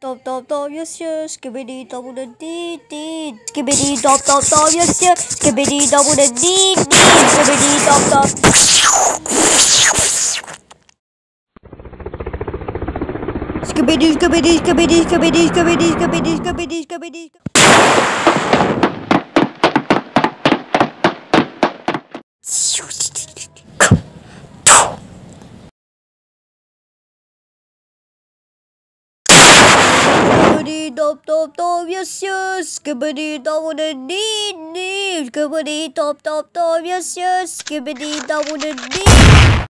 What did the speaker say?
Top top top yes yes skibidi double the dee dee skibidi top top top yes yes skibidi double the dee dee skibidi top top. Skibidi skibidi skibidi skibidi skibidi skibidi skibidi skibidi Skibbity dop dop dop, yes yes. Skibbity double the dee dee. Skibbity dop dop dop, yes yes. Skibbity double the dee.